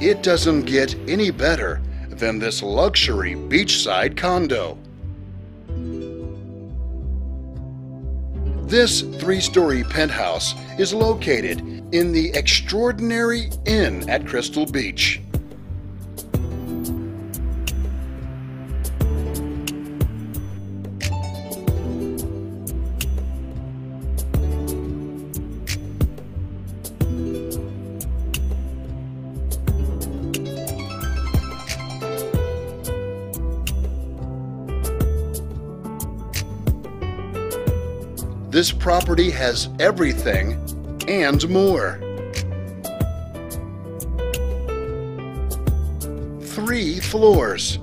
It doesn't get any better than this luxury beachside condo. This three story penthouse is located in the extraordinary Inn at Crystal Beach. This property has everything and more. Three floors.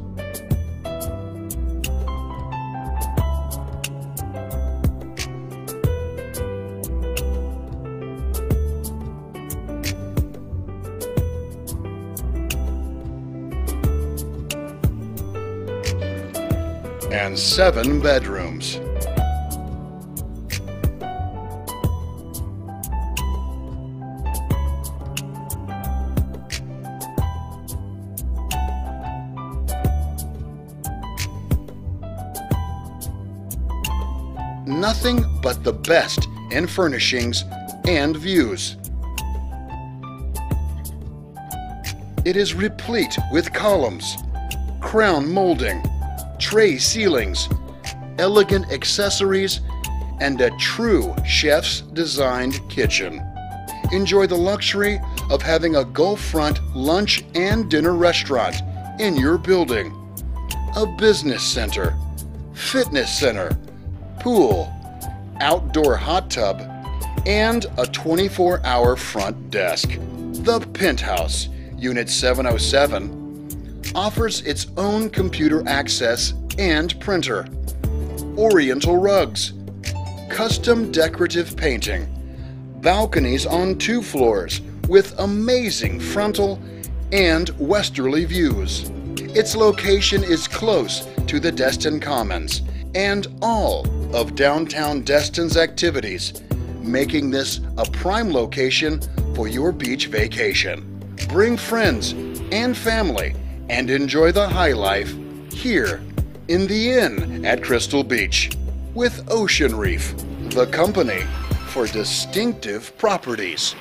And seven bedrooms. Nothing but the best in furnishings and views. It is replete with columns, crown molding, tray ceilings, elegant accessories, and a true chef's designed kitchen. Enjoy the luxury of having a Gulf front lunch and dinner restaurant in your building, a business center, fitness center, pool, outdoor hot tub, and a 24 hour front desk. The Penthouse, Unit 707, offers its own computer access and printer, oriental rugs, custom decorative painting, balconies on two floors with amazing frontal and westerly views. Its location is close to the Destin Commons and all of downtown Destin's activities, making this a prime location for your beach vacation. Bring friends and family and enjoy the high life here in the Inn at Crystal Beach with Ocean Reef, the company for distinctive properties.